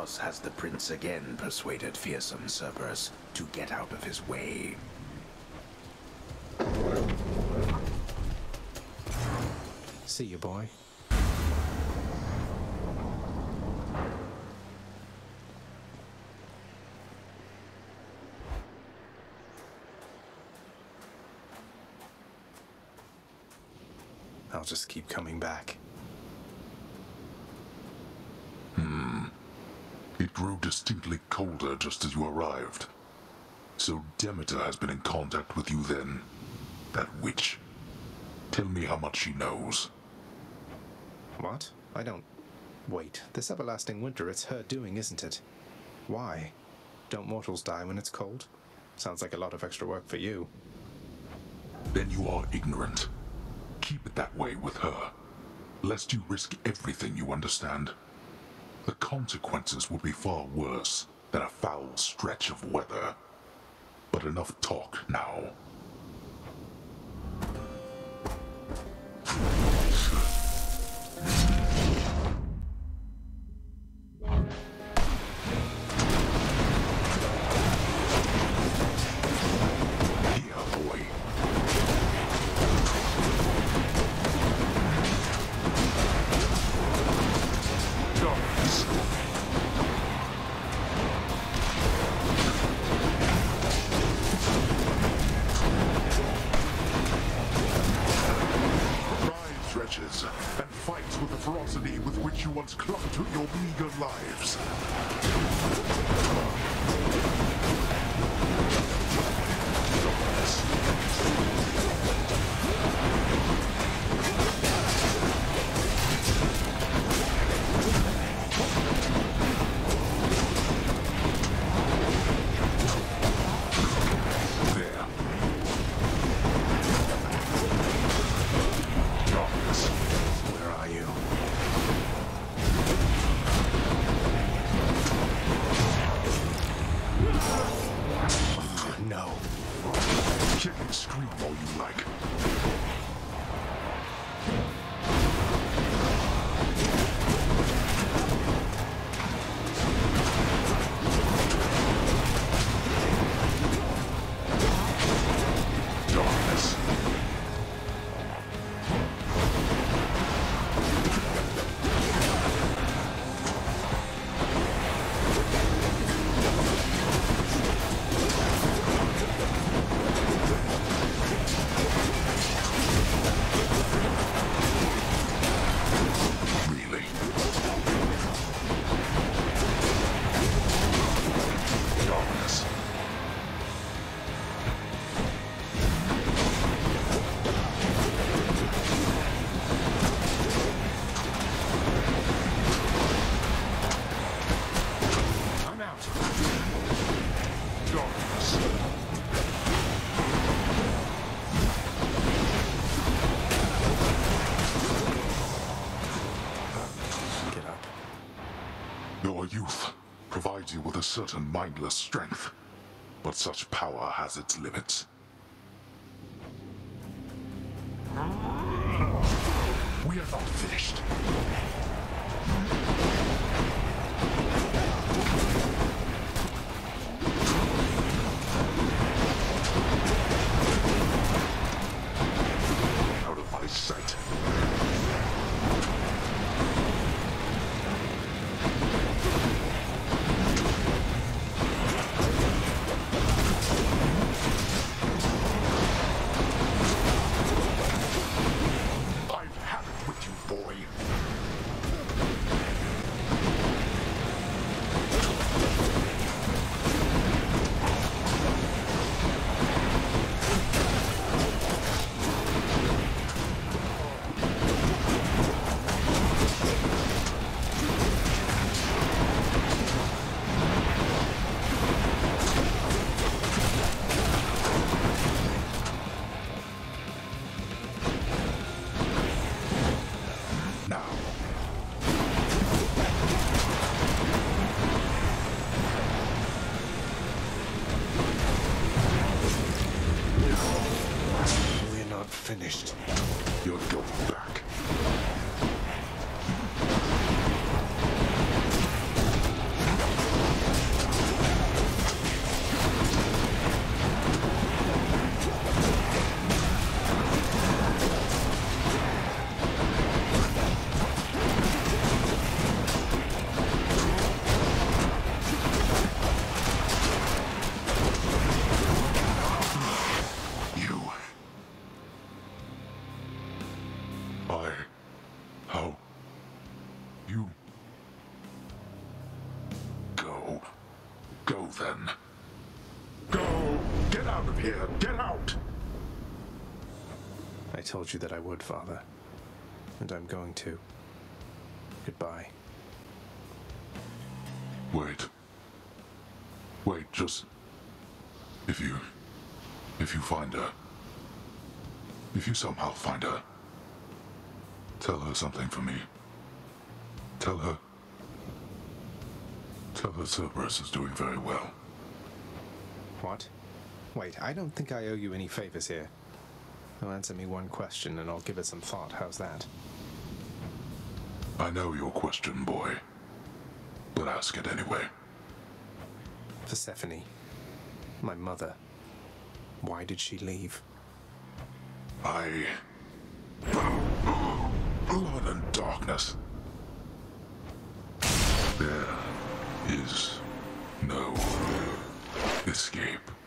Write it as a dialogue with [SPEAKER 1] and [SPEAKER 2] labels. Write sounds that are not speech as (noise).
[SPEAKER 1] Has the prince again persuaded fearsome Cerberus to get out of his way.
[SPEAKER 2] See you, boy. I'll just keep coming back.
[SPEAKER 3] It grew distinctly colder just as you arrived. So Demeter has been in contact with you then. That witch. Tell me how much she knows.
[SPEAKER 2] What? I don't. Wait, this everlasting winter, it's her doing, isn't it? Why? Don't mortals die when it's cold? Sounds like a lot of extra work for you.
[SPEAKER 3] Then you are ignorant. Keep it that way with her, lest you risk everything you understand. The consequences would be far worse than a foul stretch of weather. But enough talk now. And fights with the ferocity with which you once clung to your meager lives. Kick and scream all you like. Youth provides you with a certain mindless strength, but such power has its limits. Finished. you're going back. Go then. Go! Get out of here! Get out!
[SPEAKER 2] I told you that I would, Father. And I'm going to. Goodbye.
[SPEAKER 3] Wait. Wait, just. If you. If you find her. If you somehow find her. Tell her something for me. Tell her. Her Cerberus is doing very well.
[SPEAKER 2] What? Wait, I don't think I owe you any favors here. Now answer me one question and I'll give it some thought. How's that?
[SPEAKER 3] I know your question, boy. But ask it anyway.
[SPEAKER 2] Persephone. My mother. Why did she leave?
[SPEAKER 3] I. (gasps) Blood and darkness. There is no escape.